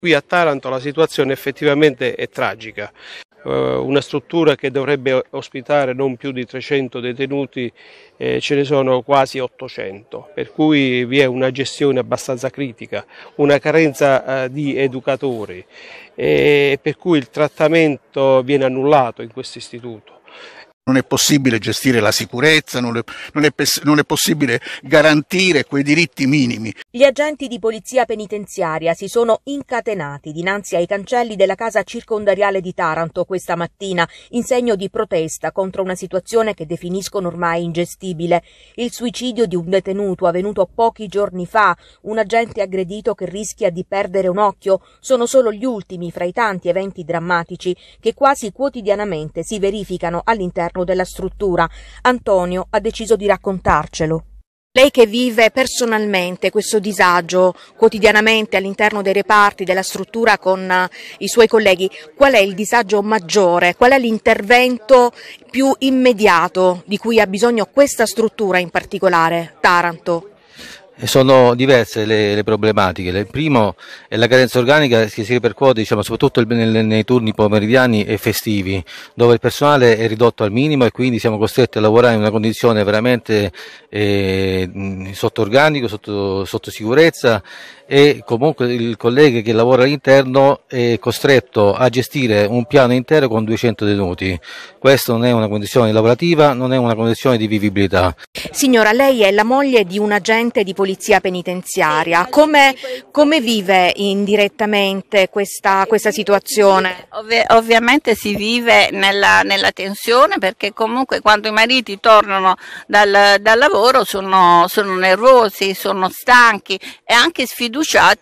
Qui a Taranto la situazione effettivamente è tragica. Uh, una struttura che dovrebbe ospitare non più di 300 detenuti, eh, ce ne sono quasi 800, per cui vi è una gestione abbastanza critica, una carenza uh, di educatori, eh, per cui il trattamento viene annullato in questo istituto non è possibile gestire la sicurezza, non è, non, è, non è, possibile garantire quei diritti minimi. Gli agenti di polizia penitenziaria si sono incatenati dinanzi ai cancelli della casa circondariale di Taranto questa mattina in segno di protesta contro una situazione che definiscono ormai ingestibile. Il suicidio di un detenuto avvenuto pochi giorni fa, un agente aggredito che rischia di perdere un occhio, sono solo gli ultimi fra i tanti eventi drammatici che quasi quotidianamente si verificano all'interno all'interno della struttura. Antonio ha deciso di raccontarcelo. Lei che vive personalmente questo disagio quotidianamente all'interno dei reparti della struttura con uh, i suoi colleghi, qual è il disagio maggiore? Qual è l'intervento più immediato di cui ha bisogno questa struttura in particolare, Taranto? Sono diverse le, le, problematiche. Il primo è la carenza organica che si ripercuote diciamo, soprattutto nei, nei turni pomeridiani e festivi, dove il personale è ridotto al minimo e quindi siamo costretti a lavorare in una condizione veramente eh, sotto organico, sotto, sotto sicurezza e comunque il collega che lavora all'interno è costretto a gestire un piano intero con 200 detenuti. Questa non è una condizione lavorativa, non è una condizione di vivibilità. Signora, lei è la moglie di un agente di polizia penitenziaria. Come, come vive indirettamente questa, questa situazione? Ovvi ovviamente si vive nella, nella, tensione perché comunque quando i mariti tornano dal, dal lavoro sono, sono nervosi, sono stanchi e anche sfiduciati Gujarat